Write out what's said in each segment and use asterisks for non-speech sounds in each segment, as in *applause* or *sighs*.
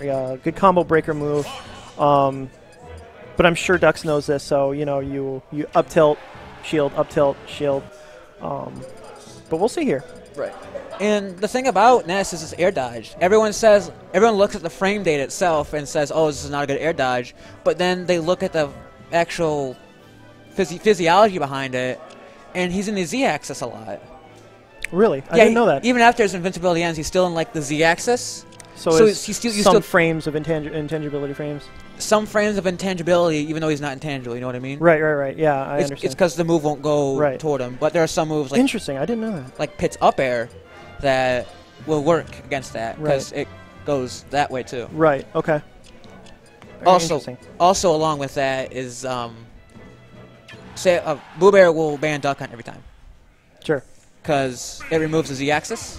Uh, good combo breaker move. Um, but I'm sure Dux knows this, so you know you you up tilt, shield, up tilt, shield. Um, but we'll see here. Right. And the thing about Ness is this air dodge. Everyone says, everyone looks at the frame data itself and says, oh, this is not a good air dodge. But then they look at the actual physi- physiology behind it, and he's in the z-axis a lot. Really, I yeah, didn't know that. Even after his invincibility ends, he's still in like the z-axis. So so it's he's still- some still- frames of intang- intangibility frames. Some frames of intangibility, even though he's not intangible. You know what I mean? Right, right, right. Yeah, I It's understand. It's because the move won't go Right. toward him. But there are some moves like Interesting. I didn't know that. like Pit's up air that will work against that because it goes that way too. Right. Okay. Very Also, also along with that is um, say uh, Boo Bear will ban Duck Hunt every time Sure. because it removes the Z-axis.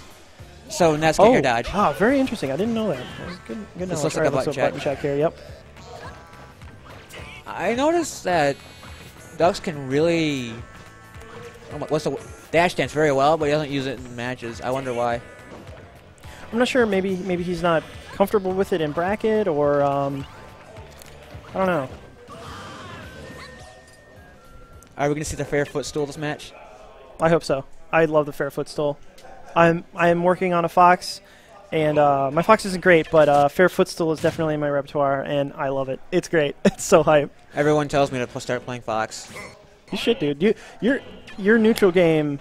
So Ness can Oh, air dodge. ah, very interesting. I didn't know that. That good. Good This knowledge. looks like a button go button check here. Yep. I noticed that Dux can really oh what's the dash dance very well, but he doesn't use it in matches. I wonder why. I'm not sure. Maybe maybe he's not comfortable with it in bracket, or um, I don't know. Are we gonna see the fair footstool this match? I hope so. I love the fair footstool. I'm I'm working on a fox, and uh, my fox isn't great, but uh, fair footstool is definitely in my repertoire, and I love it. It's great. *laughs* It's so hype. Everyone tells me to start playing Fox. You should, dude. You your your neutral game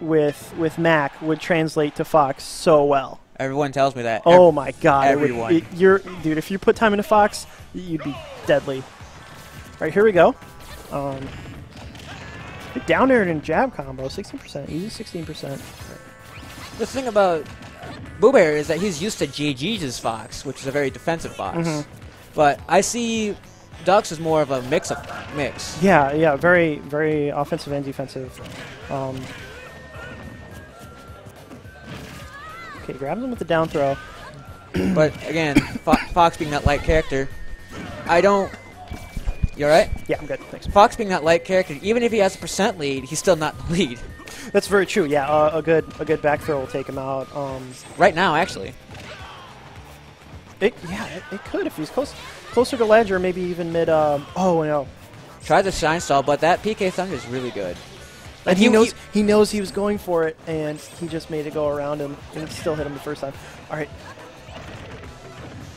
with with Mac would translate to fox so well. Everyone tells me that. Oh my god! it would- everyone. it- you're dude. If you put time into fox, you'd be deadly. All right, here we go. Um, down air and jab combo, 16%, easy 16%. The thing about Boo Bear is that he's used to JG's Fox, which is a very defensive Fox. Mhm. But I see Dux as more of a mix of mix. Yeah, yeah, very, very offensive and defensive. Um, okay, grabs him with the down throw. *clears throat* but again, Fo- Fox being that light character, I don't. You alright? Yeah, I'm good. Thanks. Fox being that light character, even if he has a percent lead, he's still not the lead. That's very true. Yeah, uh, a good, a good back throw will take him out. Um, Right now, actually. it, yeah, it, it could if he's close, closer to ledge or maybe even mid. Um, oh no, Tried the Shine Stall, but that PK Thunder is really good. And Like, he you- knows you- he knows he was going for it, and he just made it go around him, and still hit him the first time. All right,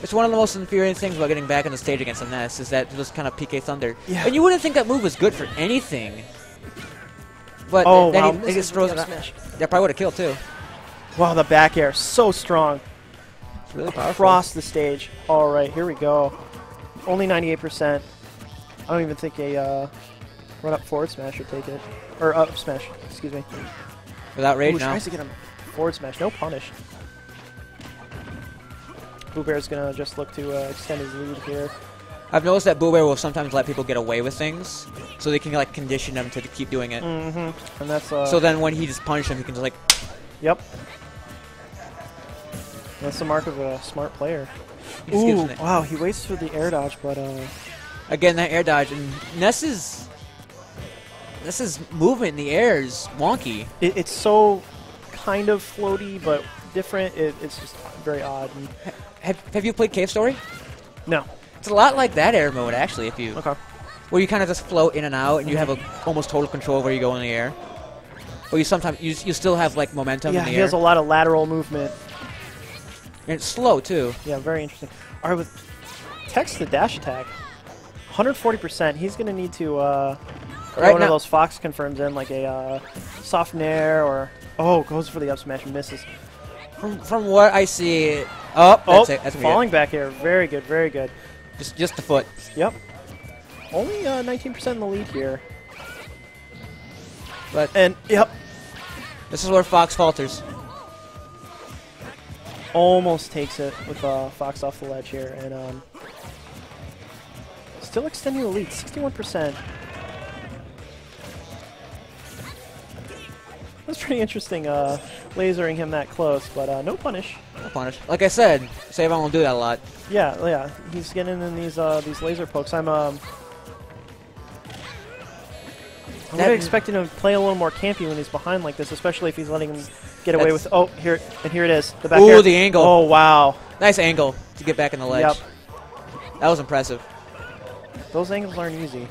It's one of the most infuriating things about getting back on the stage against a Ness is that just kind of PK Thunder. Yeah. And you wouldn't think that move was good for anything. But Oh, then wow, he, he just throws it up smash. That probably would have killed too. wow, the back air so strong It's really powerful. across the stage. All right, here we go. Only 98%. I don't even think a uh, run up forward smash would take it, or up smash. Excuse me. Without rage Ooh, now. tries to get him forward smash. No punish. Boo Bear's gonna just look to uh, extend his lead here. I've noticed that Bear will sometimes let people get away with things, so they can like condition them to keep doing it. Mm-hmm. And that's uh, So then when he just punishes him, he can just like. Yep. That's the mark of a smart player. he just gives Ooh, wow, he waits for the air dodge, but uh, Again, that air dodge and Ness's Ness's movement in the air is wonky. it, it's so kind of floaty, but different. It, it's just very odd. And, Have, have you played Cave Story? no. It's a lot like that air mode actually. If you Okay. where you kind of just float in and out, and you have a almost total control of where you go in the air. But you sometimes you, you still have like momentum Yeah, in the he air, has a lot of lateral movement. and it's slow too. Yeah, very interesting. All right, with text the dash attack, 140%. He's gonna need to uh, Right one of those Fox confirms in, like a uh, soft nair or oh, goes for the up smash and misses. From from what I see, oh, Oh, that's it. That's falling back here. Very good, very good. Just just the foot. Yep. Only uh, 19% in the lead here. But And, yep, this is where Fox falters. almost takes it with uh, Fox off the ledge here. And um, still extending the lead, 61%. That's pretty interesting, uh, lasering him that close, but uh, no punish. No punish. Like I said, Savon won't do that a lot. Yeah, yeah, he's getting in these uh, these laser pokes. I'm um, I would expect him to play a little more campy when he's behind like this, especially if he's letting him get away with. Oh, here and here it is. The back Ooh, air. the angle. Oh wow. Nice angle to get back in the ledge. Yep. That was impressive. Those angles aren't easy.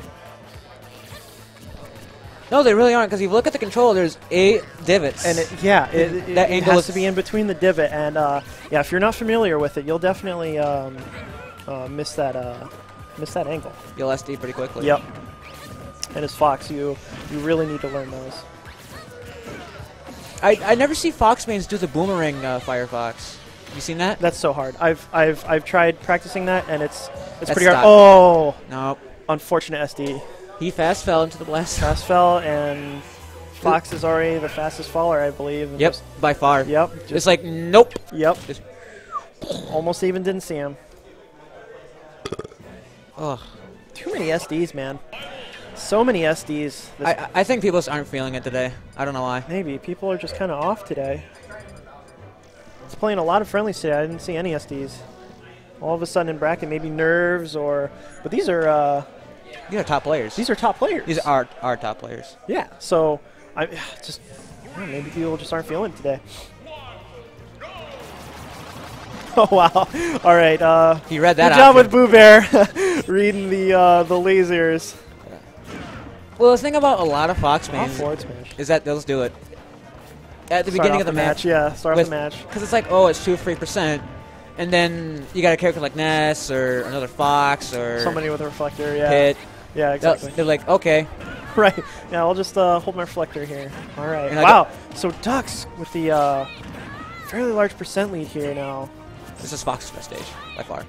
No, they really aren't because if you look at the control, there's eight divots. And it, yeah, it, it, That it angle has to be in between the divot, and uh, yeah, if you're not familiar with it, you'll definitely um, uh, miss that uh, miss that angle. You'll SD pretty quickly. Yep. And as Fox, you you really need to learn those. I, I never see Fox mains do the boomerang uh, Firefox. You seen that? That's so hard. I've I've I've tried practicing that, and it's it's That's pretty hard. Oh, No. unfortunate SD. He fast fell into the blast. Fast fell, and Fox is already the fastest faller, I believe. Yep, by far. yep. It's Just, like, nope. yep. just- Almost even didn't see him. Ugh. Too many SDs, man. So many SDs. I- I think people just aren't feeling it today. I don't know why. Maybe people are just kind of off today. It's playing a lot of friendlies today. I didn't see any SDs. All of a sudden in bracket, maybe nerves or, but these are uh, These are top players. these are top players. These are our top players. yeah. So I *sighs* just maybe people just aren't feeling it today. *laughs* Oh wow! All right. Uh, He read that good job with Boo Bear *laughs* reading the uh, the lasers. Well, the thing about a lot of Fox mains is that they'll do it. At the Start beginning of the match. Yeah. Start with- the match. Because it's like, oh, it's 2 3%. And then you got a character like Ness or another Fox or Somebody with a reflector. Yeah. Pit. Yeah. Exactly. They're like, okay. *laughs* Right. Yeah, I'll just uh, hold my reflector here. All right. And Wow. So Dux with the uh, fairly large percent lead here now. This is Fox's best stage, by far.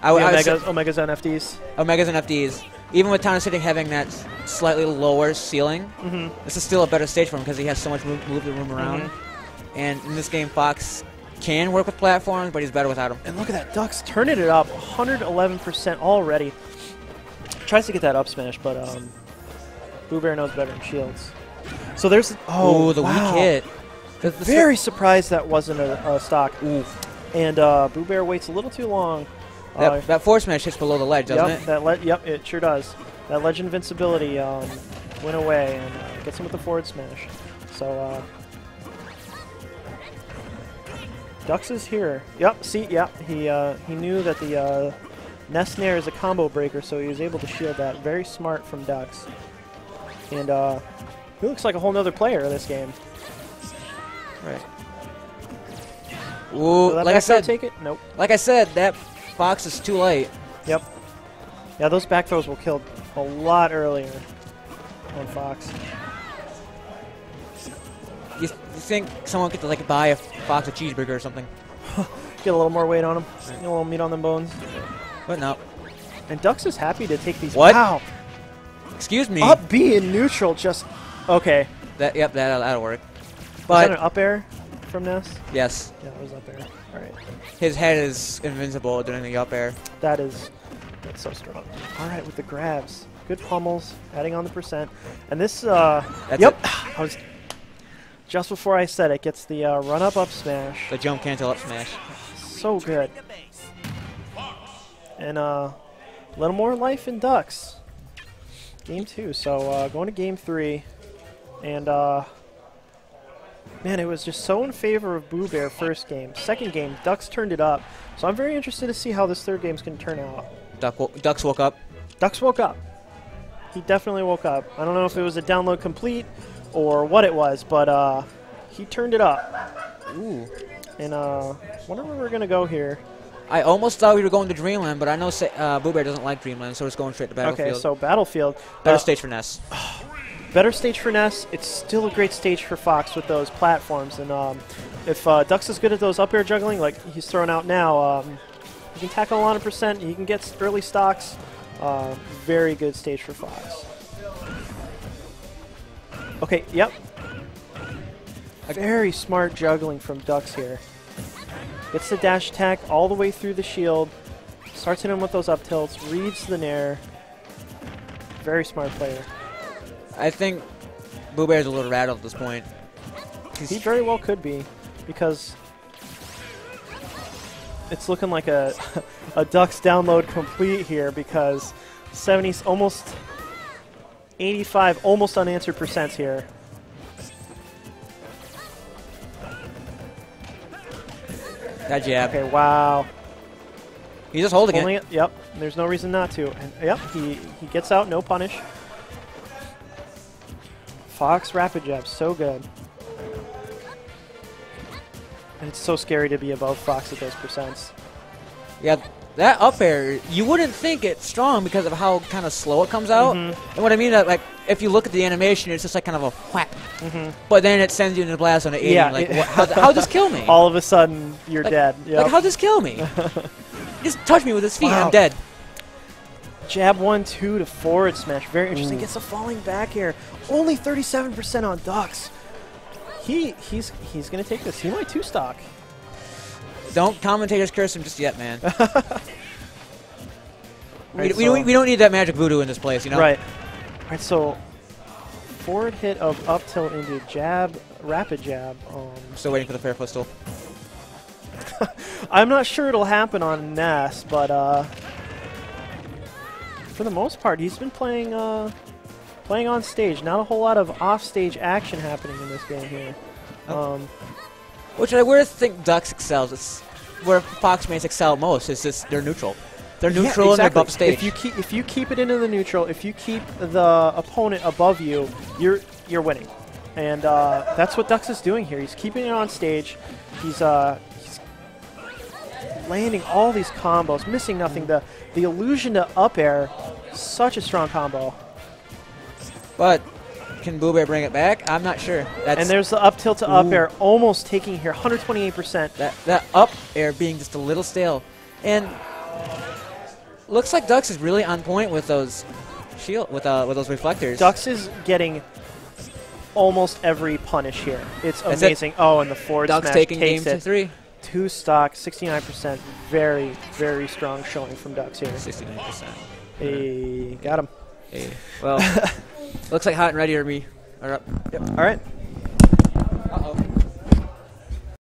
I, I Omegas, Omegas FDs. Omegas and FDs. Even with Town City having that slightly lower ceiling, Mm-hmm. this is still a better stage for him because he has so much move, move the room around. Mm-hmm. And in this game, Fox can work with platforms, but he's better without them. And look at that. Dux turning it up 111% already. Tries to get that up smash, but um, Boo Bear knows better than Shields. So there's. Oh, Ooh, the wow. weak hit. The- the Very surprised that wasn't a, a stock. Ooh. And uh, Boo Bear waits a little too long. Uh, That, that force smash hits below the ledge, doesn't yep, it? That le- yep, it sure does. That Legend Invincibility um, went away and uh, gets him with the forward smash. So, Dux is here. Yep, see, yep, he, uh, he knew that the uh, Ness's nair is a combo breaker, so he was able to shield that. Very smart from Dux. And uh, he looks like a whole nother player in this game. Right. Ooh, like I said, take it? Nope. like I said, that Fox is too late. Yep. Yeah, those back throws will kill a lot earlier on Fox. You, you think someone could like buy a box of cheeseburger or something? *laughs* Get a little more weight on them. Get a little meat on them bones. But no. And Dux is happy to take these. What? Wow. Excuse me. Up B in neutral just. Okay. That yep, that that'll work. Was that an But up air from Ness? yes, Yeah, it was up air. All right. his head is invincible during the up air. That is. That's so strong. All right, with the grabs. Good pummels, adding on the percent. And this. uh That's Yep. *sighs* it. I was. Just before I said it, gets the uh, run up up smash. The jump cancel up smash. So good. And uh, a little more life in Dux. Game two. So uh, going to game three. And uh, man, it was just so in favor of Boo Bear first game. Second game, Dux turned it up. So I'm very interested to see how this third game's going to turn out. Duck wo- Dux woke up. Dux woke up. He definitely woke up. I don't know if it was a download complete or what it was, but uh, he turned it up. Ooh. And uh, wonder where we're going to go here. I almost thought we were going to Dreamland, but I know uh, Boo Bear doesn't like Dreamland, so it's going straight to Battlefield. Okay, so Battlefield. Better uh, stage for Ness. *sighs* better stage for Ness. It's still a great stage for Fox with those platforms. And um, if uh, Dux is good at those up air juggling, like he's throwing out now, um, he can tackle a lot of percent. He can get early stocks. Uh, very good stage for Fox. Okay, yep. A very smart juggling from Dux here. Gets the dash attack all the way through the shield. Starts hitting him with those up tilts. Reads the nair. Very smart player. I think Boo Bear's a little rattled at this point. He very well could be, because it's looking like a *laughs* a Dux download complete here because 70s almost 85 almost unanswered percents here. That jab. Okay, wow. He's just holding it. it. Yep. There's no reason not to. And yep, he he gets out, no punish. Fox rapid jab, so good. And it's so scary to be above Fox at those percents. Yeah, that up air, you wouldn't think it's strong because of how kind of slow it comes out. Mhm. And what I mean, that like, if you look at the animation, it's just like kind of a whack. Mhm. But then it sends you into a blast on an 80. Yeah, like, how, how'd this kill me? *laughs* All of a sudden, you're like, dead. Yep. Like, how'd this kill me? *laughs* just touch me with his feet, Wow. I'm dead. Jab one, two to forward smash. Very interesting. Ooh. Gets a falling back here. Only 37% on Dux. He he's he's gonna take this. He might two stock. Don't commentators curse him just yet, man. *laughs* we, Right, we, so- don't, we don't need that magic voodoo in this place, you know? Right. All right. So forward hit of up tilt into jab, rapid jab. Um, Still waiting for the fair footstool. *laughs* I'm not sure it'll happen on Ness, but uh, for the most part, he's been playing uh, playing on stage. Not a whole lot of off-stage action happening in this game here. Oh. Um, Which I where I think Dux excels. It's where Fox mates excel most. Is just they're neutral. They're yeah, neutral and exactly. they're above stage. If you keep if you keep it into the neutral, if you keep the opponent above you, you're you're winning, and uh, that's what Dux is doing here. He's keeping it on stage. He's uh, he's landing all these combos, missing nothing. The the illusion to up air, such a strong combo. but can Boo Bear bring it back? I'm not sure. That's and there's the up tilt to up Ooh. air, almost taking here, 128%. that that up air being just a little stale, and looks like Dux is really on point with those shield with uh with those reflectors. Dux is getting almost every punish here. It's That's it. amazing. Oh, and the forward Dux smash taking takes game to three. Two stock, 69%. Very, very strong showing from Dux here. 69%. Hey, got him. Hey. Well, *laughs* looks like hot and ready are me. Are up. Yep. All right.